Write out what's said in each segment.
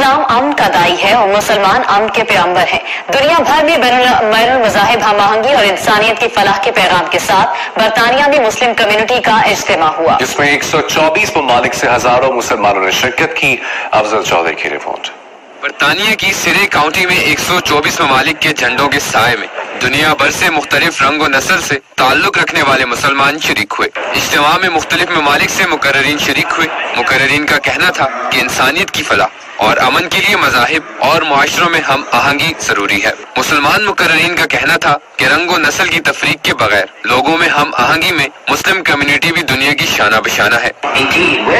اسلام امن کا دائی ہے اور مسلمان امن کے پیغمبر ہیں۔ دنیا بھر میں بین المذاہب ہم آہنگی اور انسانیت کی فلاح کے پیغام کے ساتھ برطانیہ میں مسلم کمیونٹی کا اجتماع ہوا۔ جس میں ایک سو چوبیس ممالک سے ہزاروں مسلمانوں نے شرکت کی۔ افضل چودھری کی رپورٹ۔ برطانیہ کی سرے کاؤنٹی میں ایک سو چوبیس ممالک کے جھنڈوں کے سائے میں دنیا بھر سے مختلف رنگ و نسل سے تعلق رکھنے والے مسلمان شریک ہوئے۔ اجتماع میں مختلف ممالک سے مقررین شریک ہوئے۔ مقررین کا کہنا تھا کہ انسانیت کی فلاح اور امن کے لیے مذاہب اور معاشروں میں ہم آہنگی ضروری ہے۔ مسلمان مقررین کا کہنا تھا کہ رنگ و نسل کی تفریق کے بغیر لوگوں میں ہم آہنگی میں مسلم کمیونٹی بھی دنیا کی شانہ بشانہ ہے۔ Indeed,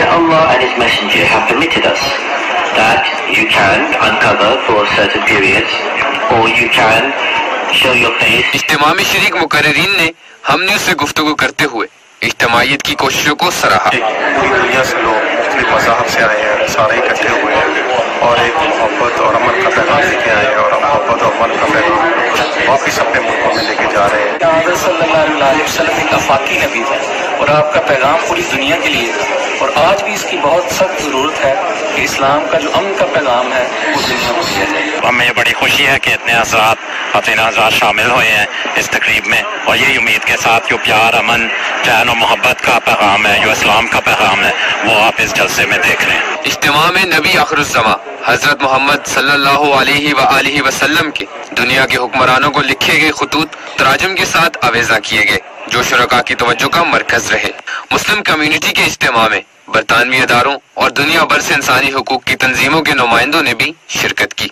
where Allah and His Messenger have permitted us that you can uncover for certain periods, or you can show your face. اجتماع میں شریک مقررین نے ہم نے اس سے گفتگو کرتے ہوئے اجتماعیت کی کوششوں کو سراہا۔ دنیا سے لوگ مختلف مذاہب سے آئے ہیں سارے اکٹھے ہوئے ہیں اور ایک محبت اور امن کا پیغام لے کے آئے ہیں اور محبت اور امن کا پیغام واپس اپنے ملکوں میں لے کے جا رہے ہیں۔ حضرت صلی اللہ علیہ وسلم ایک افاقی نبی ہے اور آپ کا پیغام پوری دنیا کے لیے تھا اور آج بھی اس کی بہت سخت ضرورت ہے کہ اسلام کا جو امن کا پیغام ہے وہ دیا جائے ہمیں یہ بڑی خوشی ہے کہ اتنے حضرات اتنے حضرات شامل ہوئے ہیں اس تقریب میں اور یہی امید کے ساتھ جو پیار امن چین و محبت کا پیغام ہے جو اسلام کا پیغام ہے وہ آپ اس جلسے میں دیکھ رہے ہیں۔ اجتماع میں نبی آخر الزما حضرت محمد صلی اللہ علیہ وآلہ وسلم کے دنیا کے حکمرانوں کو لکھے گئے خطوط تراجم کے ساتھ آویزہ کیے گئے۔ جو شرکا کی توجہ کا مرکز رہے۔ مسلم کمیونٹی کے اجتماع میں برطانوی اداروں اور دنیا بھر سے انسانی حقوق کی تنظیموں کے نمائندوں نے بھی شرکت کی۔